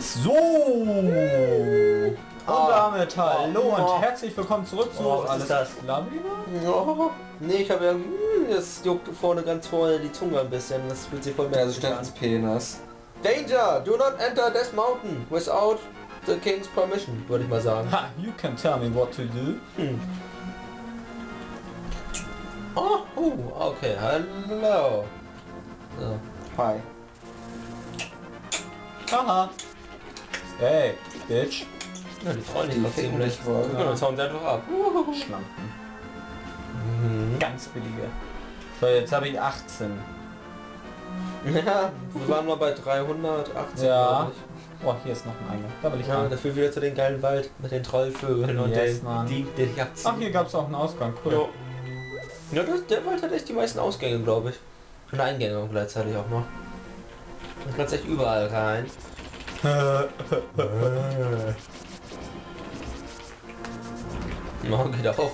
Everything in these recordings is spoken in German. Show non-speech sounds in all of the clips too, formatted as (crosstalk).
So. Und damit hallo und herzlich willkommen zurück zu Oh, was Alles ist das? Ja, nee, ich habe irgendwie, hm, das juckt vorne ganz vorne die Zunge ein bisschen. Das fühlt sich voll Also merkwürdig stand an. ins Penis. Danger! Do not enter Death Mountain without the King's permission, würde ich mal sagen. Ha, you can tell me what to do. Hm. Oh, oh, okay, hallo. So. Hi. Haha. Hey, Bitch. Ja, die freuen sich Die doch ficken ziemlich. dich wohl. Ja, dann hauen sie einfach ab. Schlampen. Mhm. Ganz billige. So, jetzt habe ich 18. Ja, wir waren mal bei 318. Ja. ich. Oh, hier ist noch ein Eingang. Da will ich Ja, rein. dafür wieder zu den geilen Wald mit den Trollvögeln und Yes, den, die, die dich abziehen. Ach, hier gab es auch einen Ausgang. Cool. Ja, ja das, der Wald hat echt die meisten Ausgänge, glaube ich. Und Eingänge auch gleichzeitig auch noch. Du kannst echt überall rein. (laughs) Ja, geht auch.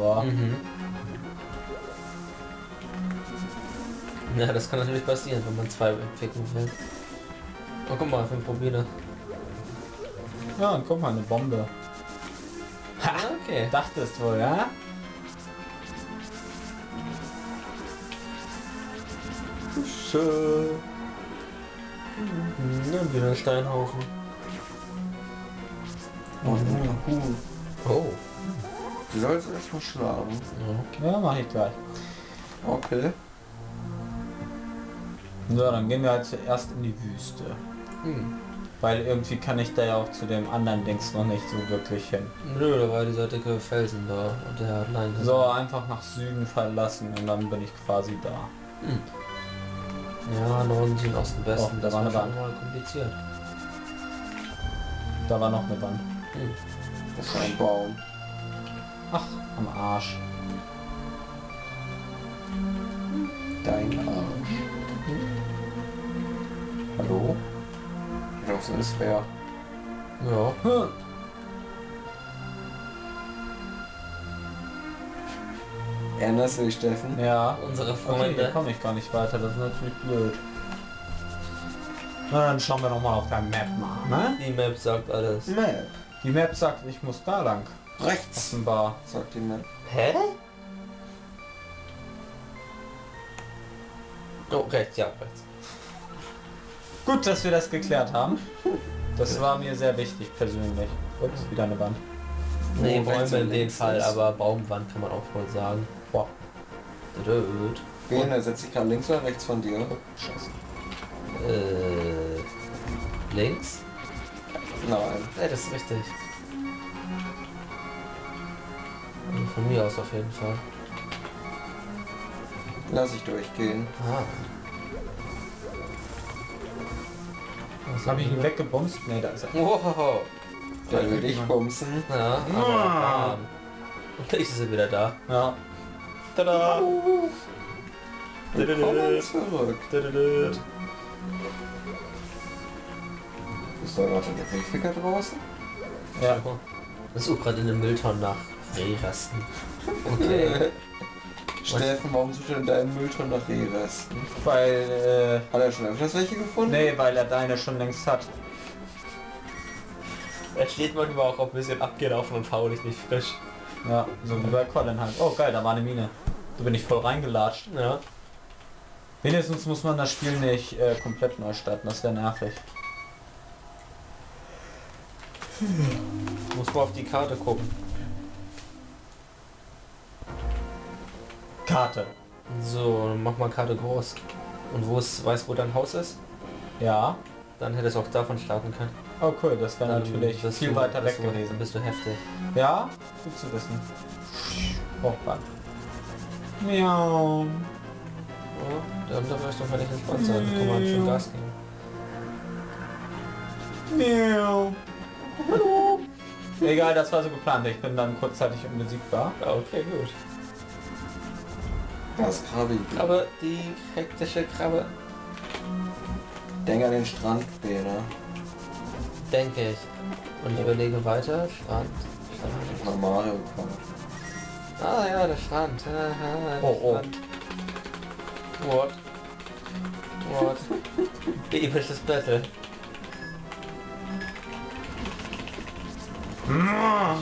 Ja. Mhm. Ja, das kann natürlich passieren, wenn man zwei wegficken will. Oh, guck mal, fünf Rubine. ja, und guck mal, eine Bombe. Ah, okay. Dachtest wohl, ja? Schön. Mhm, und wieder ein Steinhaufen. Mhm. Oh. Du sollst erstmal schlagen. Ja. Ja, mach ich gleich. Okay. So, dann gehen wir halt zuerst in die Wüste. Hm. Weil irgendwie kann ich da ja auch zu dem anderen Dings noch nicht so wirklich hin. Nö, da war dieser dicke Felsen da und der hat Nein. So, einfach nach Süden verlassen und dann bin ich quasi da. Hm. Ja, Norden, Süden, Osten, Westen. Oh, da das war war eine Wand. mal kompliziert. Da war noch eine Wand. Hm. Das ist ein Baum. Ach, am Arsch. Dein Arsch. Hallo? Ich glaube, so ist wer. Ja. Erinnerst du dich, Steffen? Ja. Unsere Okay, hier Freunde. komme ich gar nicht weiter. Das ist natürlich blöd. Na, dann schauen wir noch mal auf der Map mal, ne? Die Map sagt alles. Map. Die Map sagt, ich muss da lang. Rechts. Offenbar. Sagt die Map. Hä? Oh, rechts, ja, rechts. Gut, dass wir das geklärt haben. Das war mir sehr wichtig persönlich. Ups, wieder eine Wand. Nee, Bäume in dem Fall, aber Baumwand kann man auch wohl sagen. Boah, der setzt sich gerade links oder rechts von dir? scheiße. Äh, links? Nein. Ne, das ist richtig. Also Von mir aus auf jeden Fall. Lass ich durchgehen. Ah. Was Habe ich ihn weggebumst? Nee, da ist er. Wow. Der will dich bumsen. Ja, aber bam. Und (laughs) gleich ist er wieder da. Ja. Tada! Willkommen zurück. Ist da gerade der Briefficker draußen? Ja. Ich suche gerade in den Mülltonnen nach Rehresten. Okay. (laughs) (laughs) Steffen, warum sucht er in deinem Müllton nach Rehresten? Weil, Hat er schon öfters welche äh, gefunden? nee, weil er deine schon längst hat. er steht manchmal auch ein bisschen abgelaufen und faulig nicht frisch. Ja, so wie bei Colin halt. Oh geil, da war eine Mine. Da bin ich voll reingelatscht. Ja. Wenigstens muss man das Spiel nicht äh, komplett neu starten, das wäre nervig. Muss mal auf die Karte gucken. Karte. So, mach mal Karte groß. Und wo es weiß, wo dein Haus ist, Ja. dann hättest du auch davon starten können. Oh cool, das wäre natürlich viel du- weiter weg gewesen. bist du heftig. Ja, gut zu wissen. Oh, warte. Miau. Oh, dann darf ich doch mal nicht entspannt sein. Guck mal, schon Gas geben. Miau. Hallo. Egal, das war so geplant. Ich bin dann kurzzeitig unbesiegbar. Ja, okay, gut. Das Krabi. Aber die hektische Krabbe, Denk an den Strand, Bene. denke ich. Und ich überlege weiter. Strand. Strand. Mario Kart. Ah ja, der Strand. Der Oh, oh. Strand. What? What? Episches Battle.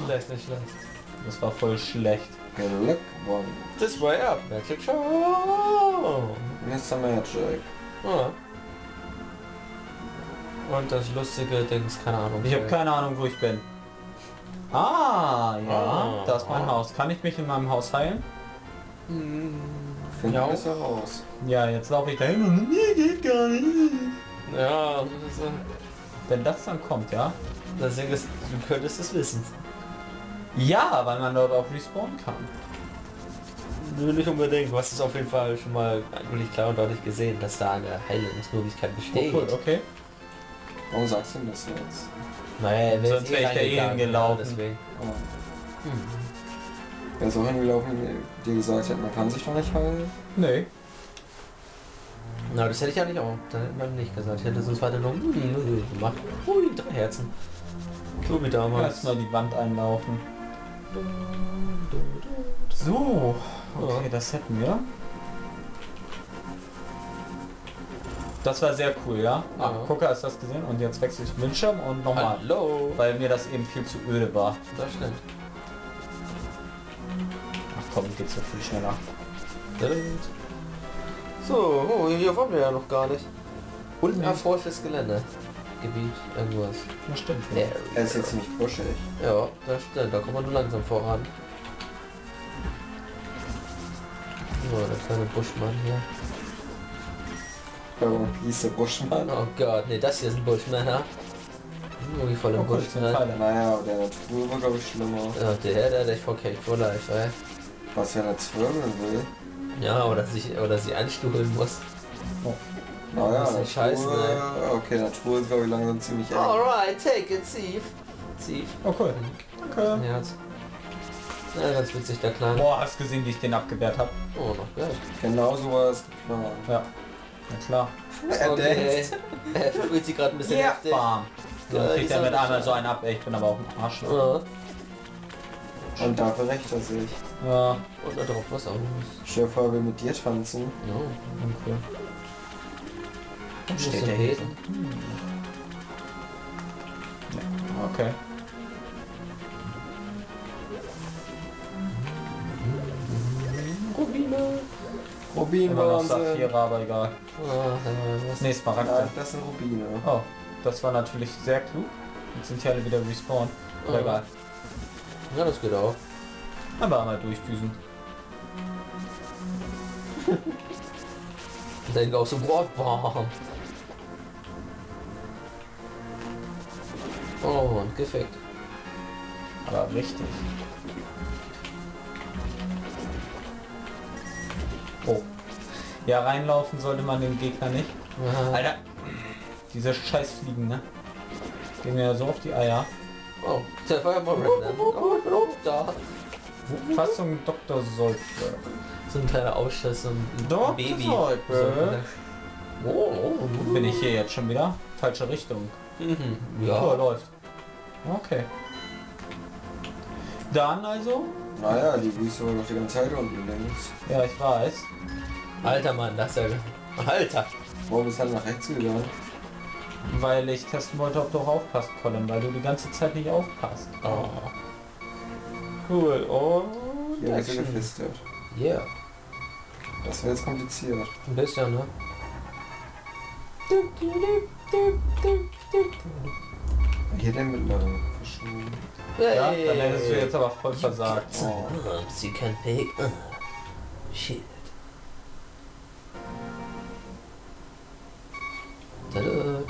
Schlecht, nicht schlecht. Das war voll schlecht. Glückwunsch. Das war ja Magic Show. Mr. Magic. Ah. Und das lustige Dings, keine Ahnung. Ich habe keine Ahnung, wo ich bin. Ah, ja, Ah. da ist mein Haus. Kann ich mich in meinem Haus heilen? Finden Ja. wir es heraus. Ja, jetzt laufe ich dahin und nee, geht gar nicht. Ja, das ist, äh, Wenn das dann kommt, ja? das Ding ist, du könntest es wissen. Ja, weil man dort auch respawnen kann. Nö, nicht unbedingt. Du hast es auf jeden Fall schon mal eigentlich klar und deutlich gesehen, dass da eine Heilungsmöglichkeit Oh, besteht. cool, okay. Warum sagst du denn das jetzt? Naja, wer Sonst ist wär ich da eh reingegangen, hingelaufen. ja, Deswegen. Oh. Hm. Wer ist auch hingelaufen, dir gesagt hat, man kann sich doch nicht heilen? Nee. Na, das hätte ich ja nicht auch. Da hätte man nicht gesagt. Ich hätte sonst weiter nur hm, gemacht. Ui, drei Herzen. So wie damals. Erstmal die Wand einlaufen. So. Okay, Ja. das hätten wir. Das war sehr cool, ja? Ah, Ja. Gucker, hast du das gesehen? Und jetzt wechsle ich den Bildschirm und nochmal. Hallo. Weil mir das eben viel zu öde war. Das stimmt. Ach komm, geht so viel schneller. So, oh, hier waren wir ja noch gar nicht. Unerforschtes Gelände. Gebiet, irgendwas. Das stimmt. Ja, Er ist jetzt ziemlich buschig. ja, das stimmt. Da kommt man nur langsam voran. So, der kleine Buschmann hier. Oh, wie ist der Buschmann? Oh Gott, nee, das hier ist ein Buschmänner. Irgendwie voll im Oh, cool, Busch das sind drin. Pfeile. Naja, aber der Natur war glaube ich schlimmer. Ja, der, der, der okay for life, ey. Was er jetzt wirbeln will. Ja, oder sich, oder sie anstuhlen muss. Naja, Das ist scheiße, Natur, okay, Natur ist glaube ich langsam ziemlich eng. Alright, take it, Steve. Steve. Oh cool. Ein Herz. Ja, ganz witzig, der Kleine. Boah, hast gesehen, wie ich den abgewehrt habe? Oh, noch Geld. Genau so war es geplant. Ja. Na klar. Er denkt. (laughs) Er fühlt sich gerade ein bisschen Ja, heftig. bam. Dann Ja, kriegt er mit einmal so einen ab. Ey, Ich bin aber auch ein Arsch. Ja. Und dafür rächt er sich. Ja, Und da drauf was auch. Stell dir vor, er will mit dir tanzen. Ja. cool. Dann steht der der hier. Besen. Okay. Rubin Immer noch. Saphira, aber egal. Ah, was? Nee, Ja, Smaragde. das sind Rubine. Oh, das war natürlich sehr klug. Jetzt sind die alle wieder respawned. Aber Ah. egal. Ja, das geht auch. Aber einmal durchdüsen. Dann (laughs) auch so Brotbomb. Oh, und gefickt. Aber richtig. Oh. Ja, reinlaufen sollte man den Gegner nicht. Ah. Alter, diese scheiß Fliegen, ne? Gehen mir ja so auf die Eier. Oh, der war ja mal random. Oh, auch da. Fassung Dr. Solpe. So ein kleiner Ausschuss, so ein Dr. Baby. Solpe. So, oh, oh, Bin ich hier jetzt schon wieder? Falsche Richtung. Mhm. Oh, Ja. läuft. Okay. Dann also? Naja, die Wüste war doch die ganze Zeit unten links. Ja, ich weiß. Alter Mann, das ist ja... (laughs) Alter. Warum ist er nach rechts gegangen? Weil ich testen wollte, ob du auch aufpasst, Colin, weil du die ganze Zeit nicht aufpasst. Oh. Cool. Und Hier ist er gefistet. Yeah. Das wäre jetzt kompliziert. Ein bisschen, ne? Hier den mittleren. Verschwunden. Ja, dann hättest du jetzt aber voll versagt. Oh. Sie kann pick. Uh, shit. Tadad.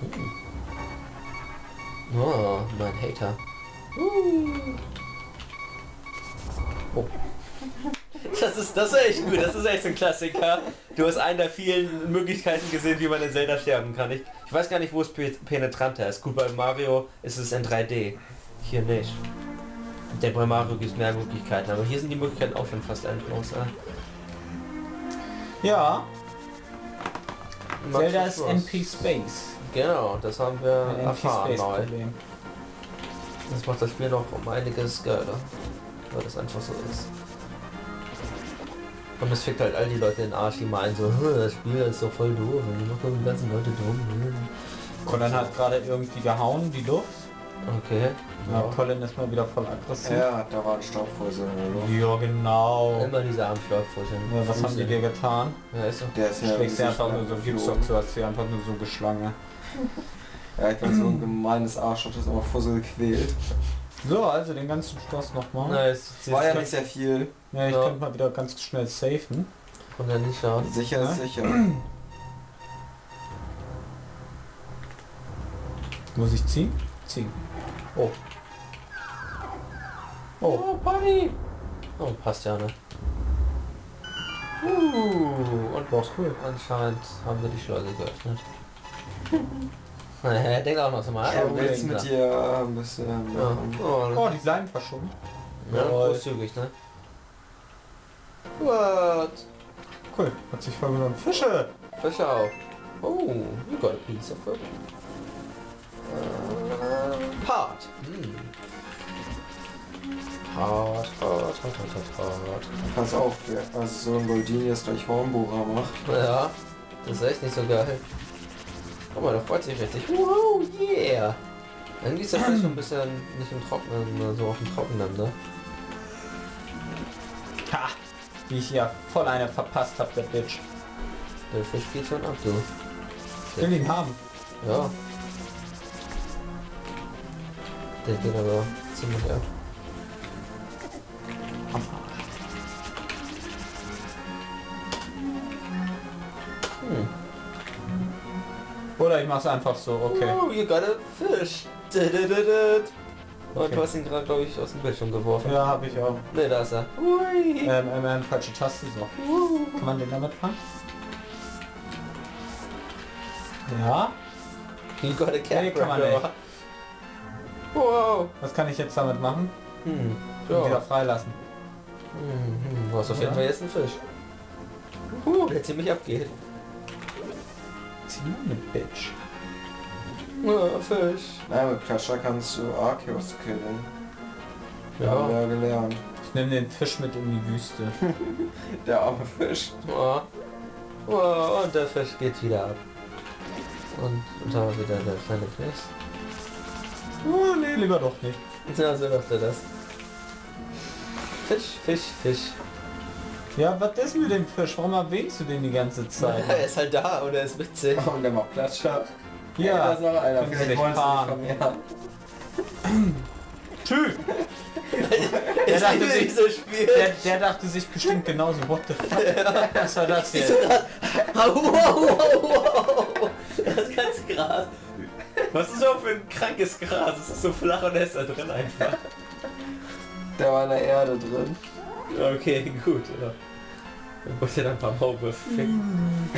Hm. Oh, mein Hater. Uh. Oh. Das ist, das ist echt gut, das ist echt so ein Klassiker. Du hast einen der vielen Möglichkeiten gesehen, wie man in Zelda sterben kann. Ich, ich weiß gar nicht, wo es pe- penetranter ist. Gut, bei Mario ist es in 3D. Hier nicht. Der bei Mario gibt es mehr Möglichkeiten, aber hier sind die Möglichkeiten auch schon fast endlos. Äh. Ja, Zelda ist. NP Space. Genau, das haben wir Ein erfahren neu. Das macht das Spiel noch um einiges geiler. Weil das einfach so ist. Und das fickt halt all die Leute in den Arsch, die meinen so, "Hä, das Spiel ist doch voll doof und macht doch die ganzen Leute dumm. hm." Colin hat gerade irgendwie gehauen, die Luft. Okay. Ja. Ja. Colin ist mal wieder voll aggressiv. Ja, da war ein in Luft. Ja, genau. Immer diese Armschlauchfurchen. Ja, was haben die dir getan? Ja, ist doch. Der ist ja Schlägst im einfach nur so, gibst doch zu, hast sie einfach nur so geschlange. (laughs) Ja, ich bin so ein gemeines Arschloch, das immer Fussel quält. So, also den ganzen Stoß nochmal. Jetzt War ja kann- nicht sehr viel. Ja, ich Ja. könnte mal wieder ganz schnell safen. Und dann nicht schauen. Sicher ist Ja? sicher. Muss ich ziehen? Ziehen. Oh. Oh. Oh, Bunny! Oh, passt ja, ne? Uh, und Boah, cool. anscheinend haben wir die Schleuse geöffnet. (laughs) Er denkt auch noch so mal. Ja, oh, willst Ding mit dir ein bisschen Ja. machen? Oh, Oh, die Leinen verschoben. ja, großzügig, ne? What? Cool, hat sich voll genommen. Fische! Fisch auf. Oh, you got a piece of it. Äh, Hart. Hm. Hart, hart, hart, hart, hart, hart. Pass auf, wer- also so ein Goldinius gleich Hornbohrer macht. Ja, das ist echt nicht so geil. Guck mal, da freut sich richtig. Wow, yeah! Irgendwie ist das Fisch schon ein bisschen nicht im Trockenen, sondern so auf dem Trockenen, ne? Ha! Wie ich ja voll eine verpasst hab, der Bitch. Der Fisch geht schon ab, du. Ich will ihn haben. Ja. Der geht aber ziemlich ab. Oder ich mach's einfach so, okay. Oh, you got a fish. Und Okay. du hast ihn gerade, glaube ich, aus dem Bildschirm geworfen. Ja, hab ich auch. Ne, da ist er. Ui. Ähm, ähm, ähm, falsche Taste, so. Kann man den damit fangen? Ja? You got a cat. Nee, kann man nicht. Wow. Was kann ich jetzt damit machen? Hm. Und wieder Ja. freilassen. Hm, hm. Du hast auf jeden Ja. Fall jetzt einen Fisch. Uh, der ziemlich abgeht. Eine Bitch. Ja, Fisch. Nein, mit Klatscher kannst du Arceus killen. Haben wir Ja. ja gelernt. Ich nehme den Fisch mit in die Wüste. (laughs) Der arme Fisch. ja. Oh, und der Fisch geht wieder ab. Und, und da wieder der kleine Knecht. Oh, nee, lieber doch nicht. Ja, so dachte das. Fisch, Fisch, Fisch. Ja, was ist mit dem Fisch? Warum erwähnst du den die ganze Zeit? (laughs) er ist halt da und er ist witzig. (laughs) Und der macht Klatscher. Ja. da ist noch einer. Vielleicht sie fahren. nicht von mir. Tschüss! (laughs) Der dachte sich- Spiel. Der, der dachte sich bestimmt genauso, what the fuck? Was war das so jetzt? wow, wow, wow. Das ganze Gras. Was ist auch für ein krankes Gras? Es ist so flach und er ist da drin einfach. Der war in der Erde drin. Okay, gut. Ja. Dann wollte er dann ein paar Maulwürfe ficken.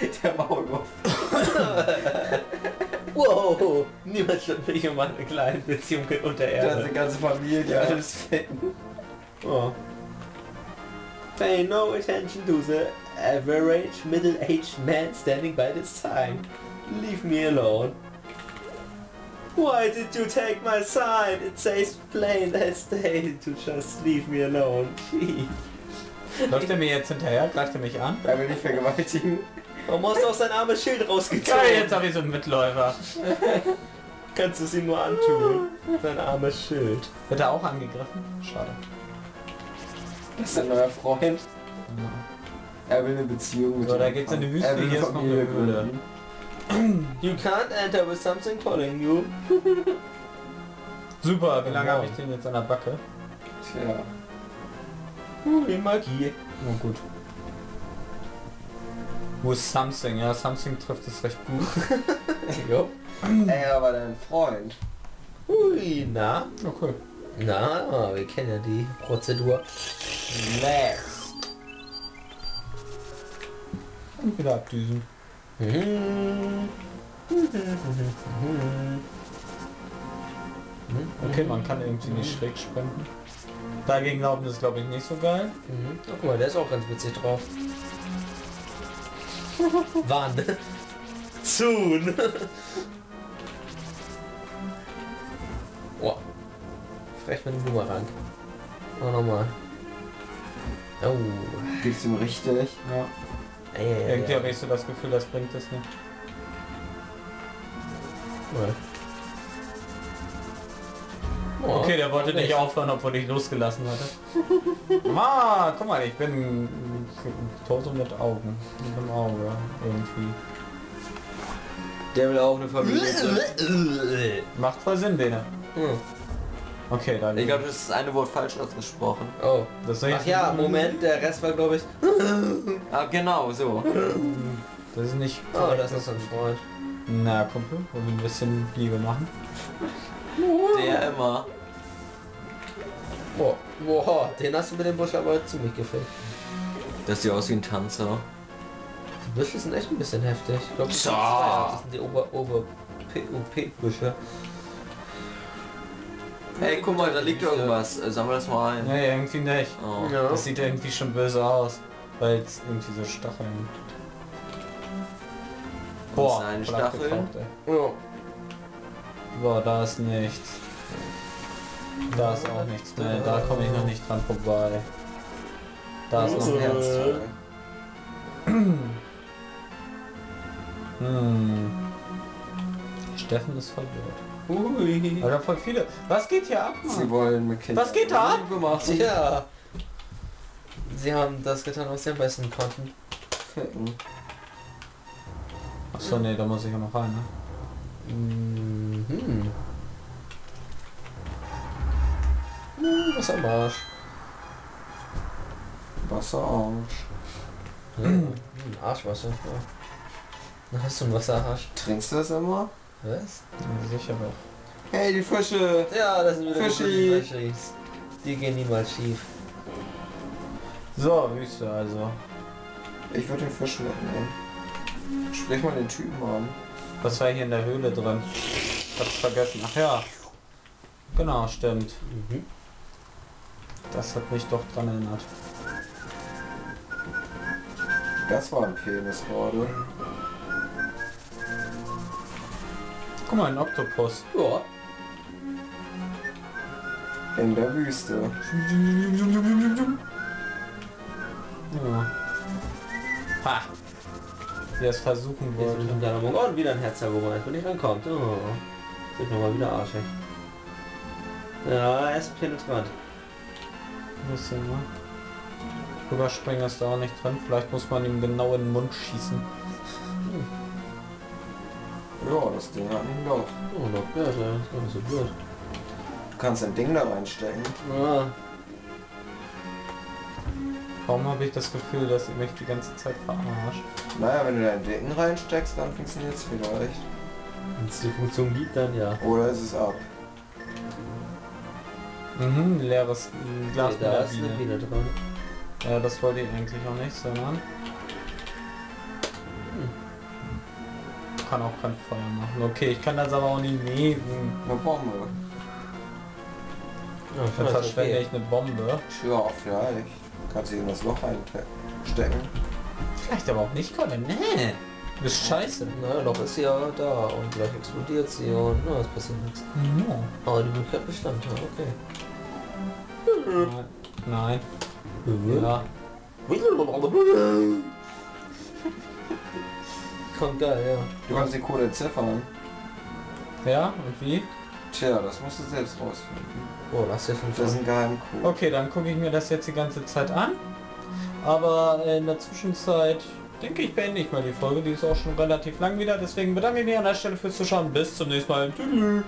(laughs) Der Maulwurf. (laughs) Wow, niemand stört mich um meine kleine Beziehung unter Der ist Erde. eine ganze Familie, alles ficken. Oh. Pay no attention to the average middle-aged man standing by this sign. Leave me alone. Why did you take my sign? It says plain as day to just leave me alone. Gee. Läuft er mir jetzt hinterher? Greift er mich an? Er will nicht vergewaltigen. Warum hast du auch sein armes Schild rausgezogen? Ja, jetzt habe ich so einen Mitläufer. (laughs) kannst du es ihm nur antun. Sein armes Schild. Wird er auch angegriffen? Schade. Das ist ein neuer Freund. Er will eine Beziehung mit So, da geht's in die. Wüste, Er hier ist noch eine Höhle. You can't enter with something calling you. Super, wie lange Wow. habe ich den jetzt an der Backe? Tja. Wie Magie. Oh gut. Wo ist Something? Ja, Something trifft es recht gut. (laughs) Jo. Er war dein Freund. Hui, na? Cool. Na, wir kennen ja die Prozedur. Next. Und wieder abdüsen. Mhm. Okay, man kann irgendwie nicht schräg springen. Dagegen laufen ist glaube ich nicht so geil. Mhm. Oh, guck mal, der ist auch ganz witzig drauf. Wann? Soon. oh. Frech mit dem Boomerang. Oh, nochmal. Oh. Gibst ihm richtig. Ja. Ey, ey, ey, Irgendwie ey. habe ich so das Gefühl, das bringt es nicht. Oh, Okay, der wollte nicht aufhören, obwohl ich losgelassen hatte. (laughs) Ma, guck mal, ich bin Torso mit Augen. Mit dem Auge irgendwie. Der will auch eine Familie. Macht voll Sinn, Bene. Hm. Okay, dann. Ich glaube, das ist das eine Wort falsch ausgesprochen. Oh. das soll ich Ach ja, Moment, der Rest war glaube ich. (laughs) Ah, genau, so. Das ist nicht. Oh, das ist ein Freund. Na, Kumpel, wollen wir ein bisschen Liebe machen? (laughs) Der immer. Boah, boah, den hast du mit dem Busch aber ziemlich gefällt. Das sieht aus wie ein Tanzer. Die Büsche sind echt ein bisschen heftig. Ich glaube, das, So. das sind die Ober Ober PUP-Büsche. Hey, guck mal, da liegt irgendwas. Äh, Sammeln wir das mal ein. Nee, irgendwie nicht. Oh. Ja. Das sieht irgendwie schon böse aus. Weil es irgendwie so Stacheln. Sind eine Stachel? Ja. Boah, da ist nichts. Da ist auch nichts. Nee, da komme ich noch nicht dran vorbei. Da ist noch ein Herz. (clears throat) Hm. Steffen ist verwirrt. Ui. Alter, voll viele. Was geht hier ab? Sie Mann? wollen mit Kindern Was geht da ab? Tja. Sie haben das getan, was sie am besten konnten. Ficken. Achso, nee, da muss ich ja noch rein, ne? Mhm. Hm, was am Arsch. Wasserarsch. Hm, Arschwasser. Ja. Na, Hast du einen Wasserarsch? Trinkst du das immer? Was? Ja, sicher doch. Hey, die Fische! Ja, das sind wieder die Fischi. guten Fischis. Die gehen niemals schief. So, Wüste also. Ich würde den Fisch mitnehmen. Sprich mal den Typen an. Was war hier in der Höhle drin? Ich hab's vergessen. Ach ja. Genau, stimmt. Mhm. Das hat mich doch dran erinnert. Das war ein Penis gerade. Guck mal, ein Oktopus. Ja. In der Wüste. Ja. Ha! Wie er es versuchen ich wollte. Oh, und wieder ein Herz, wo man einfach nicht rankommt. Oh. Sind wir mal wieder arschig. Ja, er ist penetrant. Ein bisschen, ne? Rüberspringen ist da auch nicht drin. Vielleicht muss man ihm genau in den Mund schießen. Ja, das Ding hat ein Loch. Oh, noch besser. Ist gar nicht so blöd. Du kannst ein Ding da reinstecken. Ah, Warum habe ich das Gefühl, dass ihr mich die ganze Zeit verarscht? Naja, wenn du dein Ding reinsteckst, dann funktioniert es vielleicht. Wenn es die Funktion gibt, dann ja. Oder ist es ab? Mhm, leeres Glas Okay, da ist eine der Biene. Dran. Ja, das wollte ich eigentlich auch nicht, sondern... Kann auch kein Feuer machen. Okay, ich kann das aber auch nicht nehmen. Eine Bombe. Ja, Dann vielleicht verschwende ich eine Bombe. Ja, vielleicht. Kannst du in das Loch reinstecken. Vielleicht aber auch nicht, Colin. Nee. Du bist scheiße. Na, noch ist sie ja da und gleich explodiert sie und na, es passiert nichts. No. Aber die Möglichkeit bestand, ja, okay. Nein. Nein. Ja. (laughs) Kommt geil, ja. Du kannst die Code ziffern. Ja, und wie? Tja, das musst du selbst rausfinden. Oh, das ist ja schon Das ist ein Geheimcode. Okay, dann gucke ich mir das jetzt die ganze Zeit an. Aber in der Zwischenzeit denke ich, beende ich mal die Folge. Die ist auch schon relativ lang wieder. Deswegen bedanke ich mich an der Stelle fürs Zuschauen. Bis zum nächsten Mal. Tschüss.